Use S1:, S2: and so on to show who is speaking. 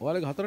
S1: ඔයාලගේ හතරට